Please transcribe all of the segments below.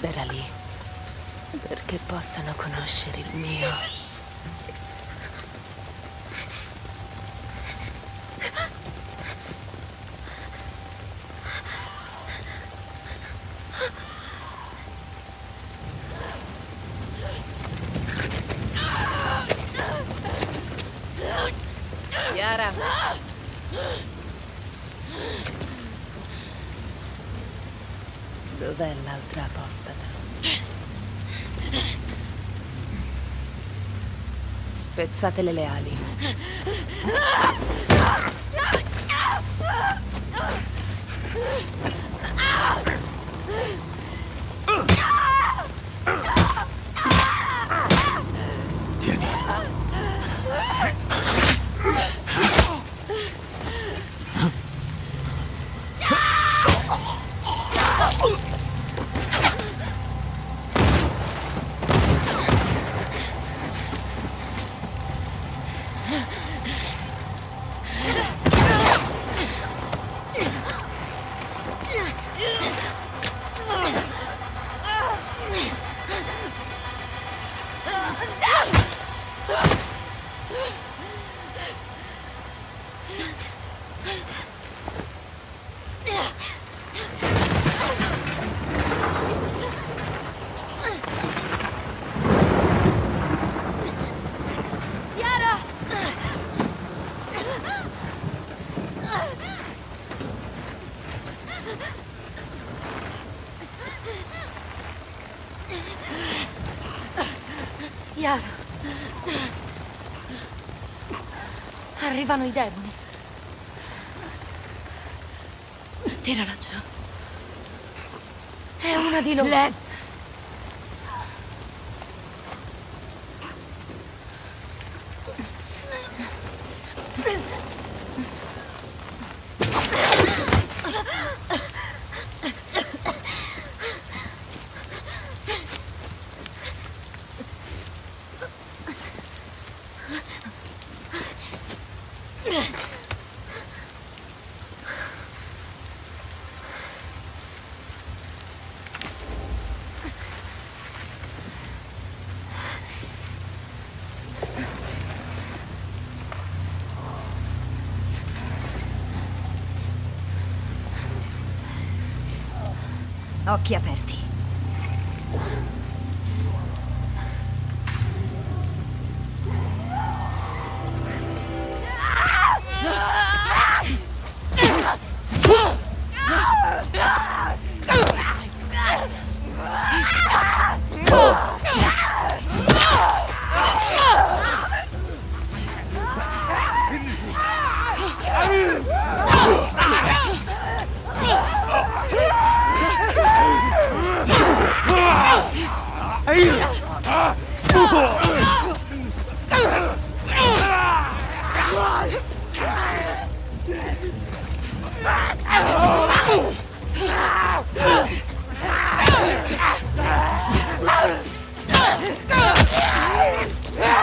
Liberali, perché possano conoscere il mio. Spezzatele le ali. Yara. Arrivano i demoni. Tirala giù. È una di loro. Led! Occhi aperti. Hey!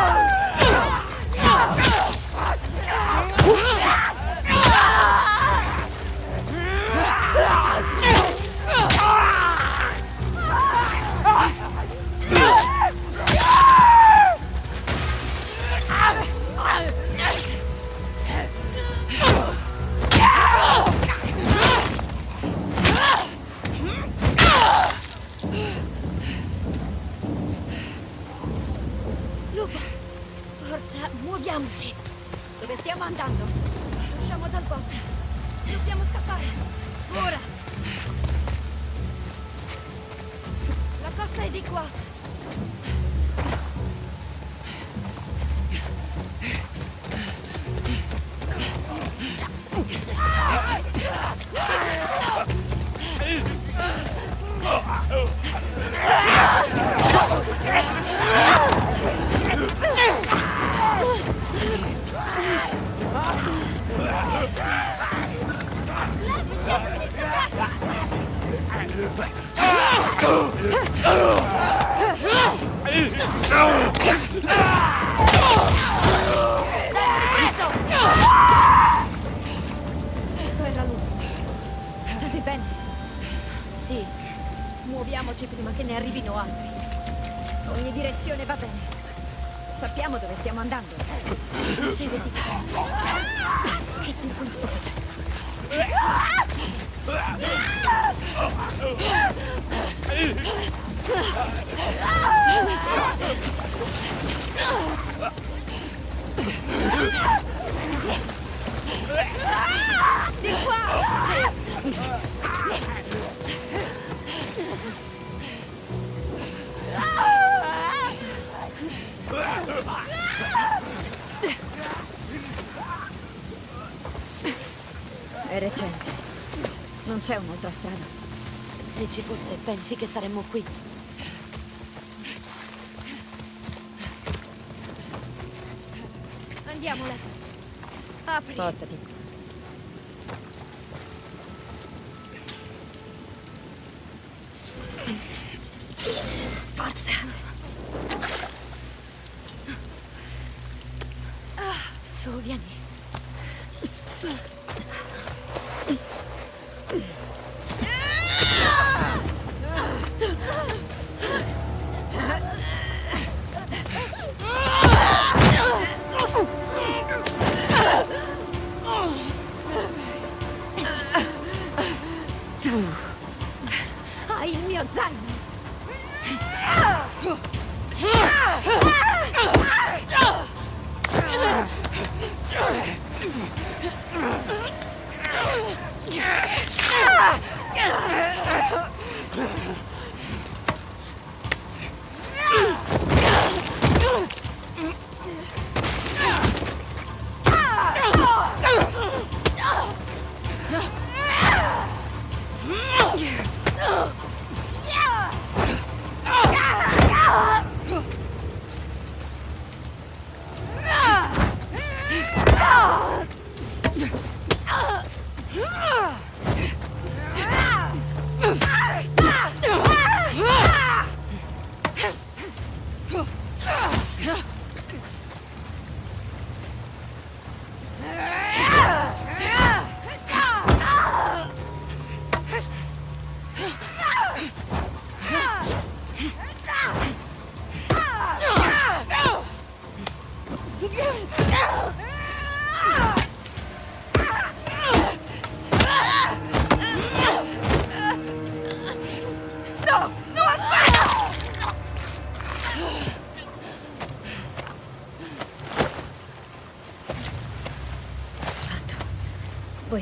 Un'altra strada. Se ci fosse, pensi che saremmo qui? Andiamo, Lev. Apri. Spostati. Forza! Su, vieni.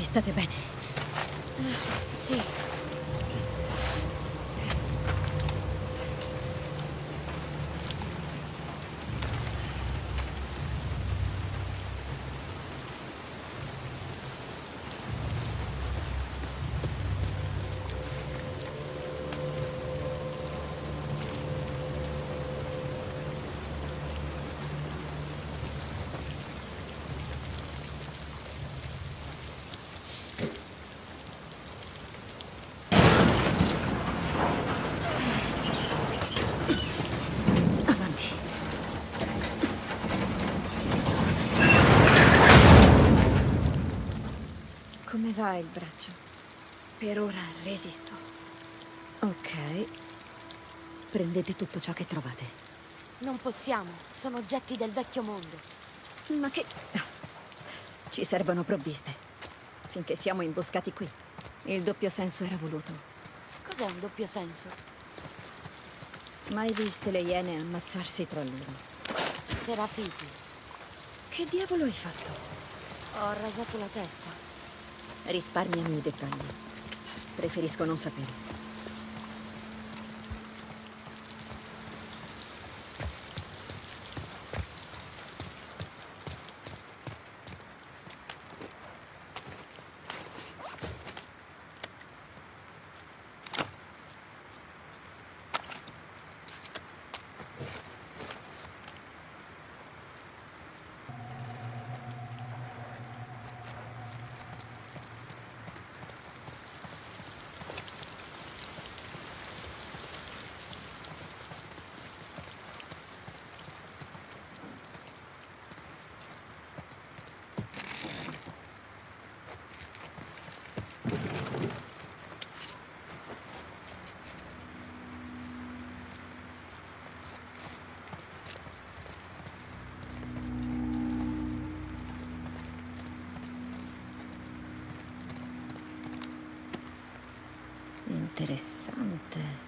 State bene. Va il braccio? Per ora resisto. Ok. Prendete tutto ciò che trovate. Non possiamo. Sono oggetti del vecchio mondo. Ma che... Ci servono provviste. Finché siamo imboscati qui. Il doppio senso era voluto. Cos'è un doppio senso? Mai viste le iene ammazzarsi tra loro? Serafiti. Che diavolo hai fatto? Ho rasato la testa. Risparmiami i dettagli. Preferisco non sapere. Interessante.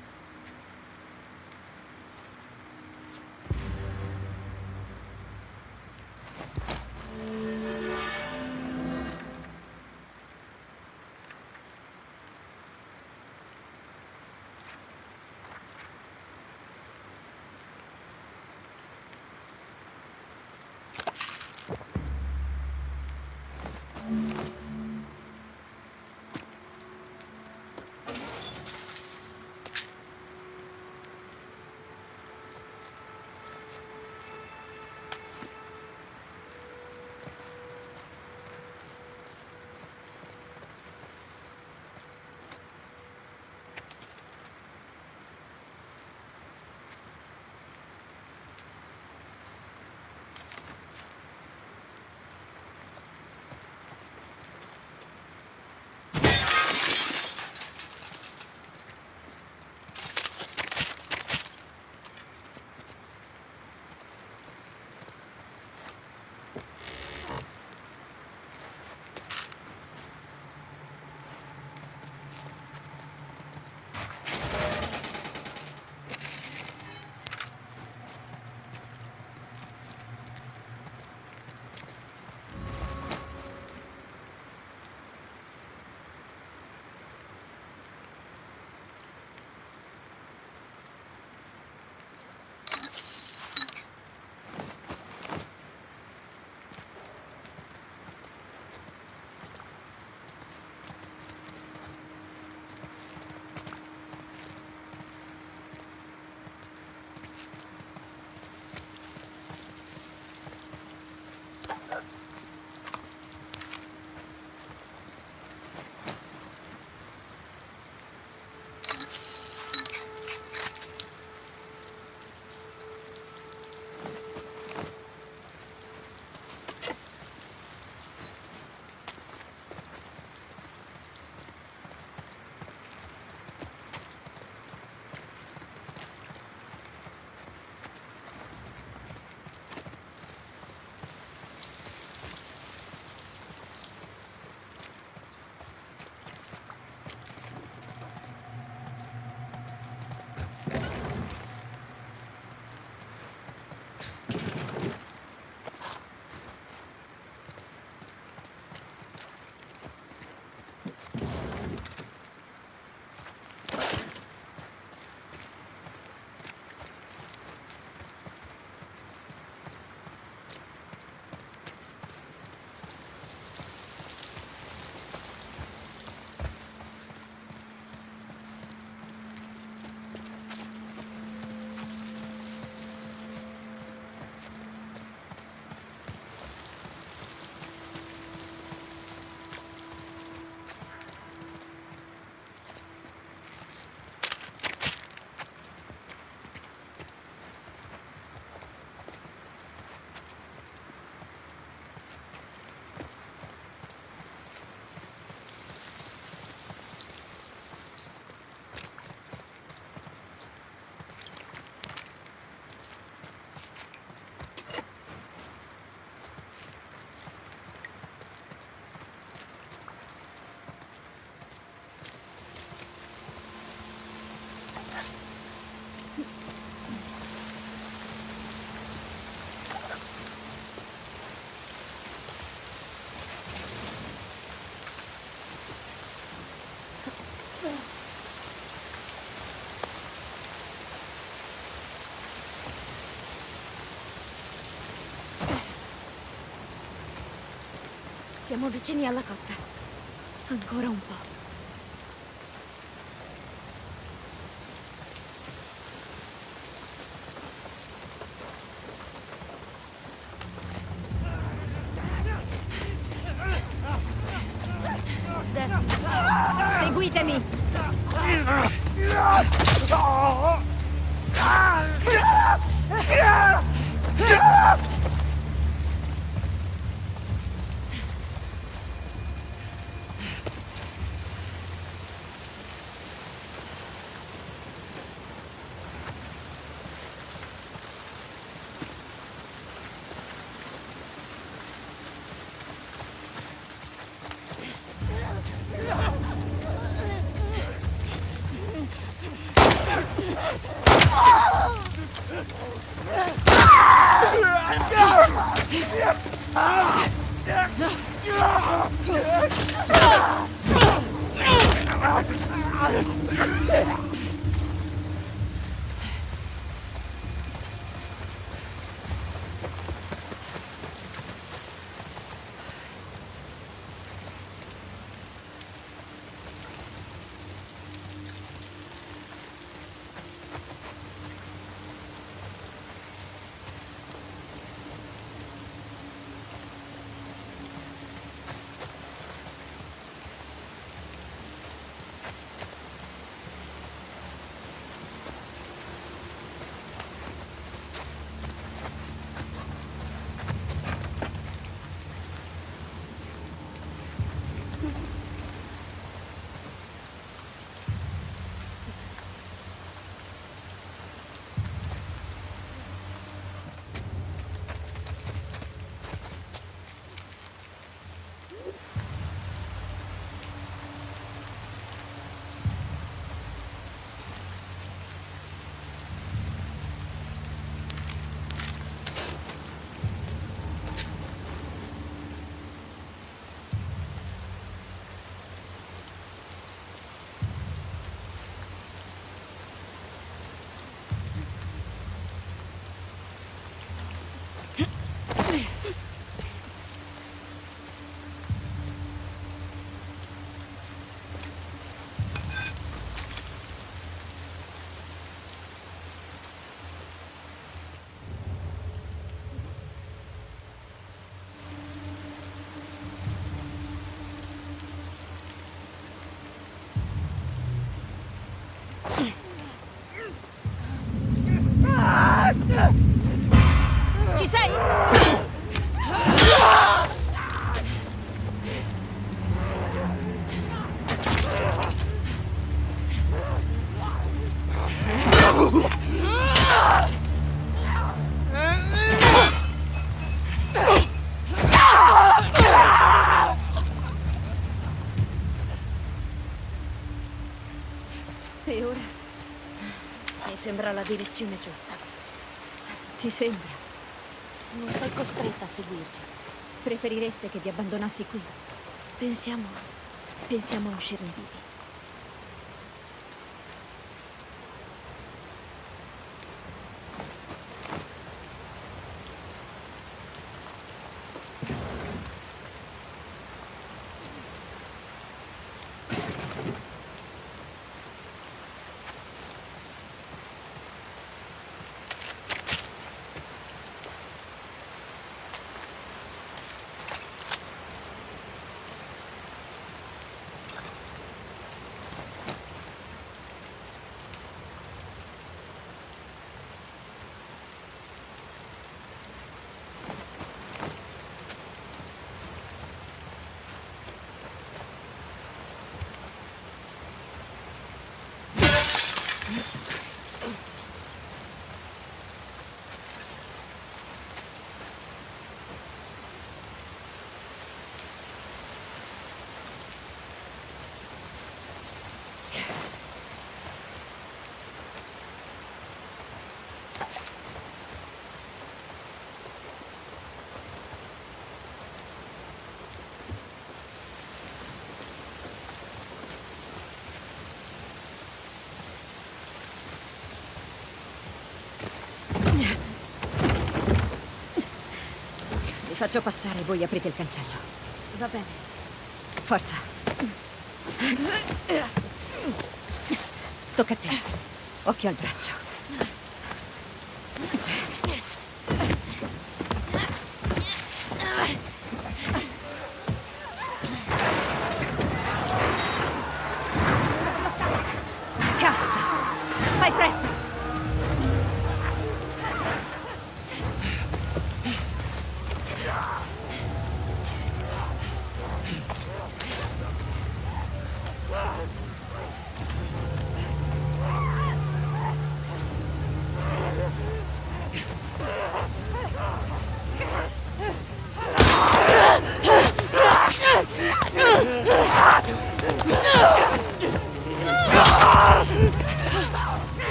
Siamo vicini alla costa. Ancora un po'. E ora? Mi sembra la direzione giusta. Ti sembra? Non sei costretta a seguirci. Preferireste che ti abbandonassi qui? Pensiamo. Pensiamo a uscirne vivi. Faccio passare, voi aprite il cancello. Va bene. Forza. Tocca a te. Occhio al braccio.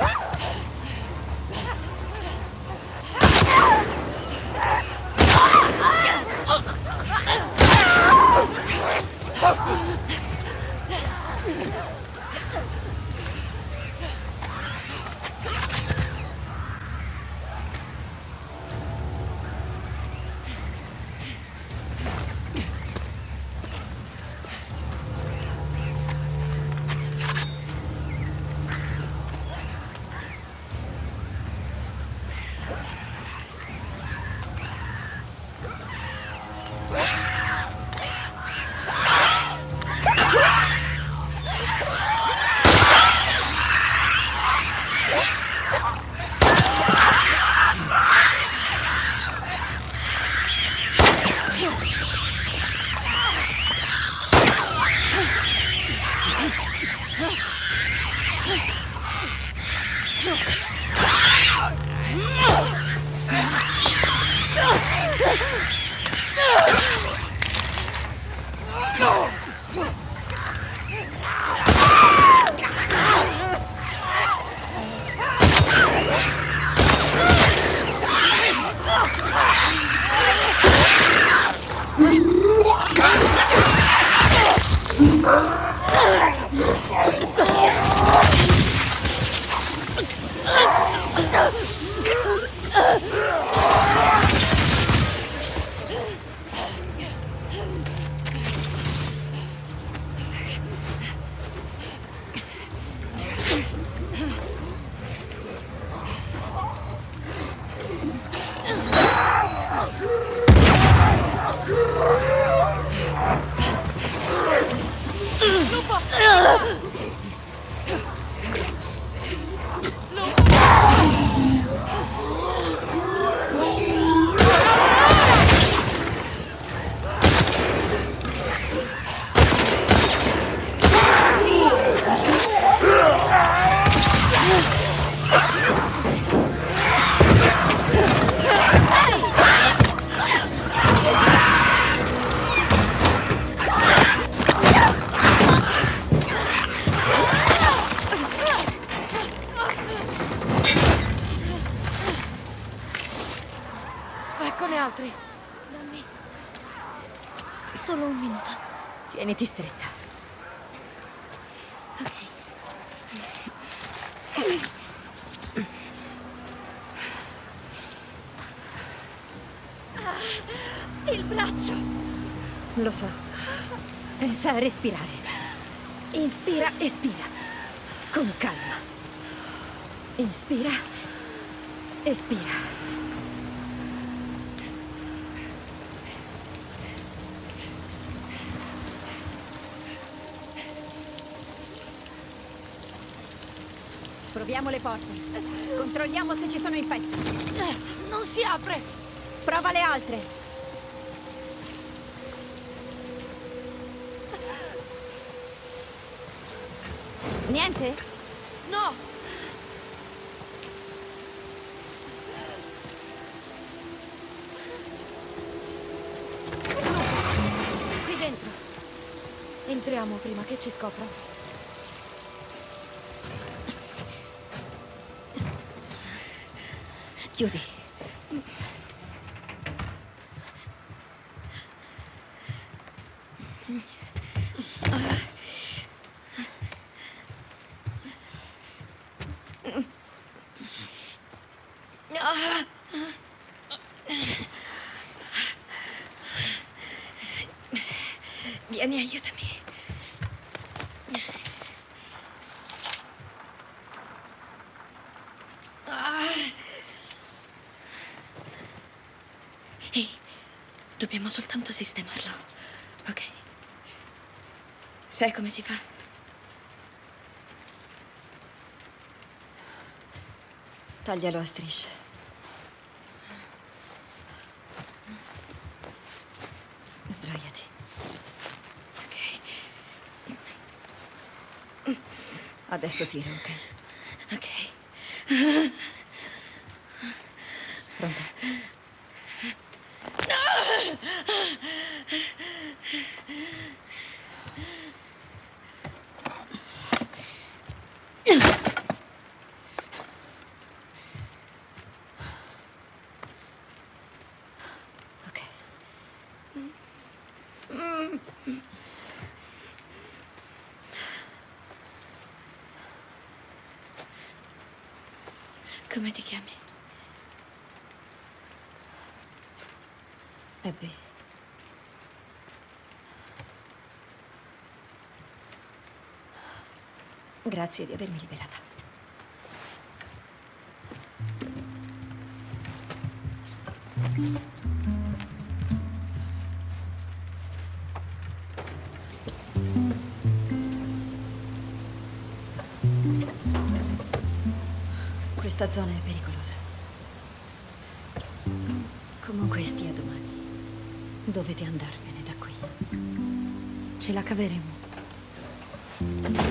Ah! Tieniti stretta. Ok. Ah, il braccio. Lo so. Pensa a respirare. Inspira, espira. Con calma. Inspira, espira. Proviamo le porte. Controlliamo se ci sono infetti. Eh, non si apre. Prova le altre. Niente? No. Qui dentro. Entriamo prima che ci ようで。Dobbiamo soltanto sistemarlo. Ok. Sai come si fa? Taglialo a strisce. Sdraiati. Ok. Adesso tiro, ok? Ok. Pronta? Ok. Come ti chiami? Abby. Grazie di avermi liberata. Questa zona è pericolosa. Dovete andarvene da qui. Ce la caveremo.